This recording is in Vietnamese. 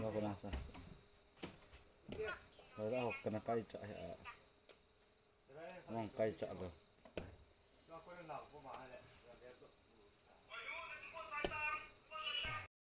Nó có nát rồi Rồi học cái nó cây chạy hả Nó cây chạy rồi.